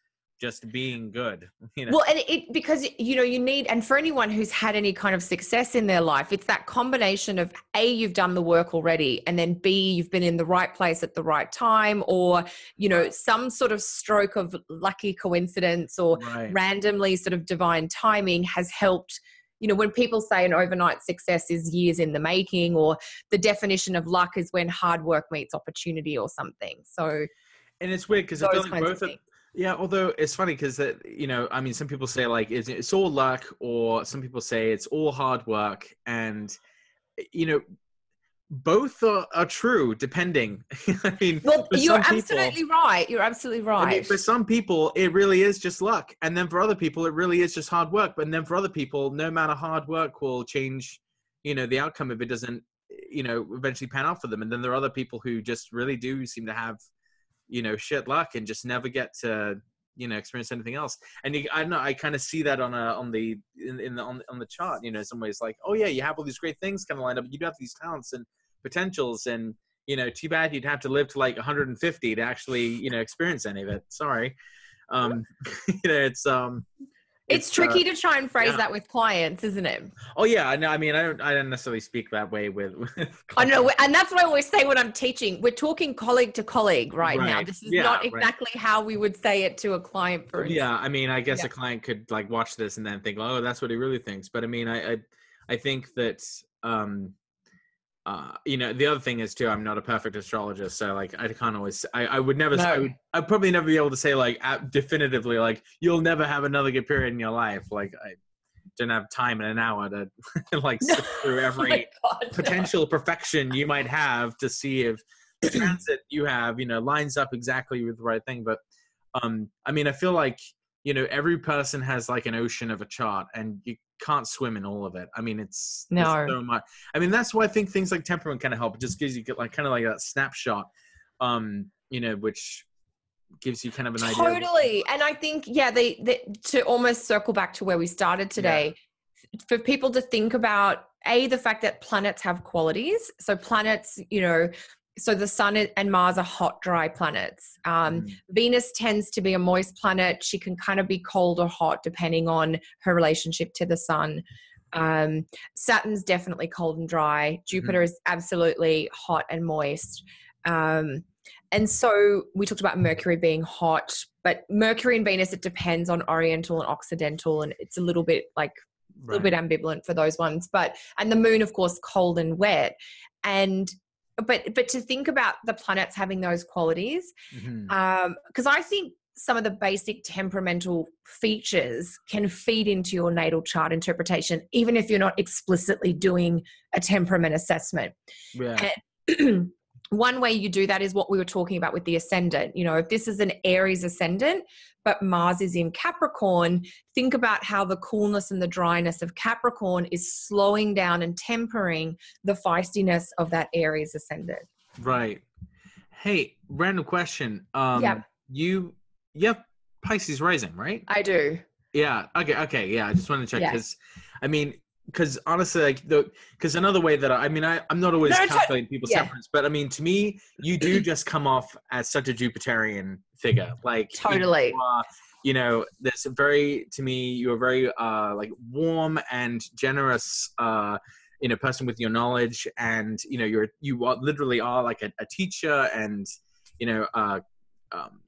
just being good. You know, Well, and it because you know you need, and for anyone who's had any kind of success in their life, it's that combination of a you've done the work already, and then b you've been in the right place at the right time, or you know some sort of stroke of lucky coincidence or right. randomly sort of divine timing has helped. You know, when people say an overnight success is years in the making, or the definition of luck is when hard work meets opportunity, or something. So and it's weird because I feel those like kinds of both. Of. Yeah, although it's funny because that you know, I mean, some people say like it's, it's all luck, or some people say it's all hard work, and you know, both are, are true depending. I mean, Well, you're some people- absolutely right. You're absolutely I mean, right. for some people, it really is just luck, and then for other people, it really is just hard work. But then for other people, no amount of hard work will change, you know, the outcome if it doesn't, you know, eventually pan out for them. And then there are other people who just really do seem to have, you know, shit luck and just never get to, you know, experience anything else. And you, I don't know, I kind of see that on a on the in, in the on, on the chart. You know, some ways, like, oh yeah, you have all these great things kind of lined up. You do have these talents and potentials and you know too bad you'd have to live to like 150 to actually you know experience any of it sorry um you know it's um it's, uh, tricky to try and phrase yeah. that with clients, isn't it? oh yeah i know i mean i don't i don't necessarily speak that way with, with I know, and that's what I always say when I'm teaching. We're talking colleague to colleague right, now. This is Yeah, not right. exactly how we would say it to a client. For instance. yeah i mean i guess Yeah. a client could like watch this and then think oh that's what he really thinks but i mean i i, I think that um uh, you know, the other thing is too, I'm not a perfect astrologist, so like I can't always. I, I would never. I No. would. I'd probably never be able to say like definitively like you'll never have another good period in your life. Like I don't have time in an hour to like No. sit through Oh every my God, no. potential perfection you might have to see if the transit you have, you know, lines up exactly with the right thing. But um, I mean, I feel like you know every person has like an ocean of a chart, and you can't swim in all of it. I mean, it's No. so much. I mean, that's why I think things like temperament kind of help. It just gives you like kind of like that snapshot, um, you know, which gives you kind of an idea. Totally. And I think, yeah, they, they to almost circle back to where we started today, for people to think about a the fact that planets have qualities. So planets, you know, so the sun and Mars are hot, dry planets. Um, Mm, Venus tends to be a moist planet. She can kind of be cold or hot depending on her relationship to the sun. Um, Saturn's definitely cold and dry. Jupiter is absolutely hot and moist. Um, and so we talked about Mercury being hot, but Mercury and Venus, it depends on Oriental and Occidental, and it's a little bit like a little bit ambivalent for those ones. But and the moon, of course, cold and wet. And but but to think about the planets having those qualities, mm-hmm. um, because I think some of the basic temperamental features can feed into your natal chart interpretation, even if you're not explicitly doing a temperament assessment. yeah. One way you do that is what we were talking about with the ascendant. You know, if this is an Aries ascendant, but Mars is in Capricorn, think about how the coolness and the dryness of Capricorn is slowing down and tempering the feistiness of that Aries ascendant. Right. Hey, random question. Um Yeah. you you have Pisces rising, right? I do. Yeah. Okay. Okay. Yeah. I just wanted to check Yeah. because, I mean, because honestly, like the because another way that I, I mean, I I'm not always No, calculating people's yeah. temperaments, but I mean, to me, you do just come off as such a Jupiterian figure. Like Totally. you are, you know, there's a very to me, you're very uh like warm and generous uh you know person with your knowledge and you know you're you are literally are like a, a teacher and you know uh um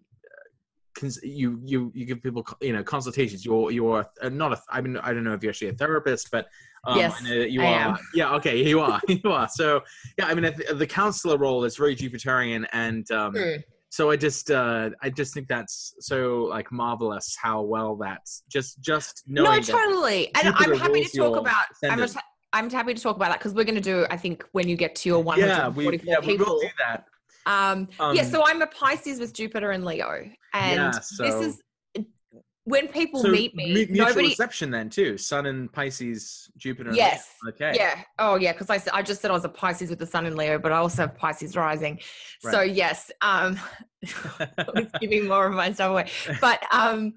you you you give people you know consultations you're you're uh, not a i mean i don't know if you're actually a therapist but um, Yes, you I are am. yeah okay you are you are so yeah i mean the counselor role is very jupiterian and um True. so i just uh i just think that's so like marvelous how well that's just just knowing No, totally. And I'm happy to talk about. I'm, I'm happy to talk about that because we're going to do. I think when you get to your yeah 144 we yeah we will do that Um, um, yeah, so I'm a Pisces with Jupiter and Leo, and yeah, this is when people so meet me, mu- mutual nobody. reception then too. Sun and Pisces, Jupiter. Yes. Leo. Okay. Yeah. Oh, yeah. Because I I just said I was a Pisces with the Sun and Leo, but I also have Pisces rising. So yes, um, I was giving more of my stuff away. But um,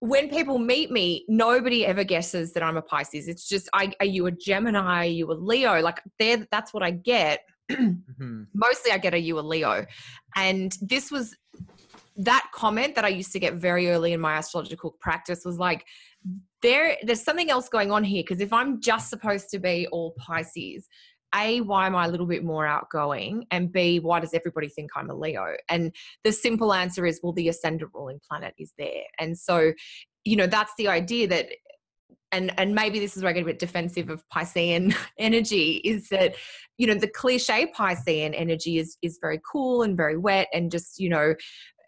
when people meet me, nobody ever guesses that I'm a Pisces. It's just, I, are you a Gemini? Are you a Leo? Like, there, that's what I get. Mhm. Mostly, I get a you a Leo, and this was that comment that I used to get very early in my astrological practice was like, there, there's something else going on here because if I'm just supposed to be all Pisces, a, why am I a little bit more outgoing? And B, why does everybody think I'm a Leo? And the simple answer is, well, the ascendant ruling planet is there. And so, you know, that's the idea that, and and maybe this is where I get a bit defensive of Piscean energy, is that, you know, the cliche Piscean energy is is very cool and very wet and just, you know,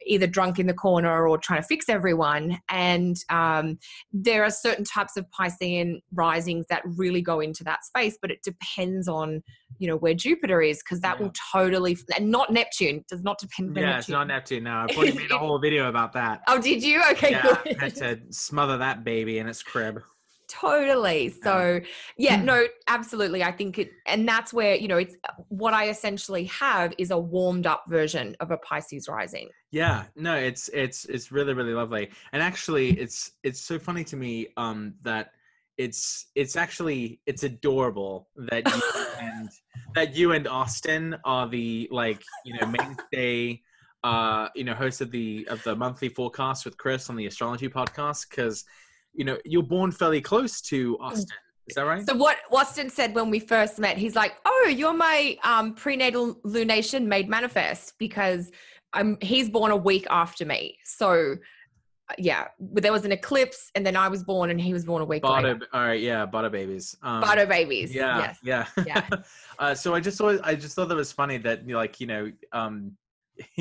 either drunk in the corner or trying to fix everyone. And um, there are certain types of Piscean risings that really go into that space, but it depends on, you know, where Jupiter is, because that Yeah. will totally, and not Neptune, does not depend on Yeah, Neptune. it's not Neptune. No, I've already made a whole video about that. Oh, did you? Okay, yeah, I good. had to smother that baby in its crib. Totally. So, yeah, Mm. no, absolutely. I think it, and that's where, you know, it's what I essentially have is a warmed up version of a Pisces rising. Yeah, no, it's it's it's really really lovely, and actually, it's it's so funny to me um that it's it's actually it's adorable that you and that you and Austin are the like you know mainstay uh you know host of the of the monthly forecast with Chris on the astrology podcast because you know you're born fairly close to Austin, is that right? So, what Austin said when we first met, he's like, Oh, you're my um, prenatal lunation made manifest because I'm, he's born a week after me. So, uh, yeah, there was an eclipse and then I was born and he was born a week later. All right, yeah, butter babies. Um, Butter babies. Yeah, Yes. yeah, Yeah. uh, so I just thought I just thought that was funny that like you know, um,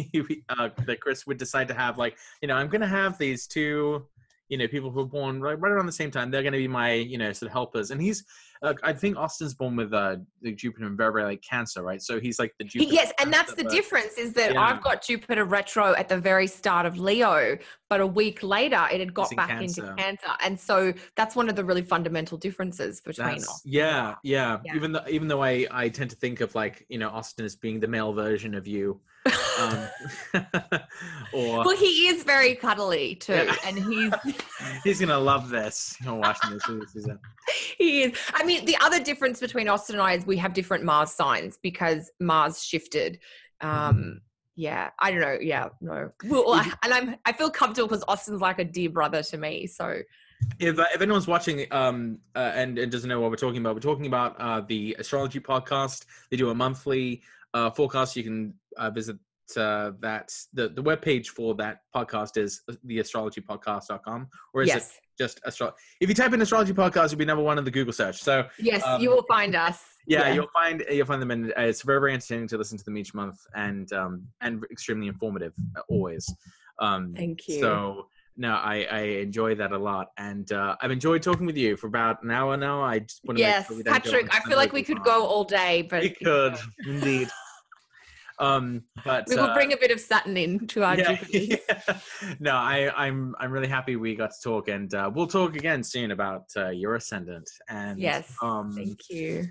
uh, that Chris would decide to have like you know I'm gonna have these two you know people who are born right, right around the same time. They're gonna be my you know sort of helpers, and he's uh, I think Austin's born with uh the Jupiter and very very like Cancer, right? So he's like the He- Jupiter. yes, and that's the but- difference is that Yeah. I've got Jupiter retro at the very start of Leo, but a week later it had got in back Cancer. into Cancer, and so that's one of the really fundamental differences between That's, us. yeah, yeah, Yeah. Even though even though I I tend to think of like you know Austin as being the male version of you, um, or well, he is very cuddly too, Yeah. and he's he's gonna love this. You're watching this. this is a- he is. I mean, the other difference between Austin and I is we have different Mars signs because Mars shifted. Um, yeah, I don't know. Yeah, no. Well, I, and I'm I feel comfortable because Austin's like a dear brother to me. So if uh, if anyone's watching um uh, and, and doesn't know what we're talking about, we're talking about uh, the astrology podcast. They do a monthly uh, forecast. You can uh, visit uh, that the the webpage for that podcast is theastrologypodcast.com or is it just astro if you type in astrology podcast you'll be number one in the google search so yes, um, you will find us. yeah, you'll find you'll find them and uh, it's very very entertaining to listen to them each month and um and extremely informative uh, always um Thank you. so no i i enjoy that a lot and uh i've enjoyed talking with you for about an hour now i just want to yes, make sure we don't go Patrick. I feel like we could go all day, but we could indeed um but we will uh, bring a bit of Saturn into our yeah, yeah. no i i'm i'm really happy we got to talk and uh we'll talk again soon about uh, your ascendant and Yes, um Thank you.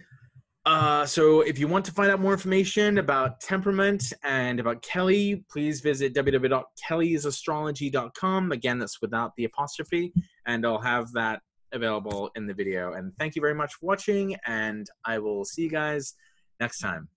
Uh, so if you want to find out more information about temperament and about Kelly, please visit www.kellysastrology.com. Again, that's without the apostrophe, and I'll have that available in the video. And thank you very much for watching, and I will see you guys next time.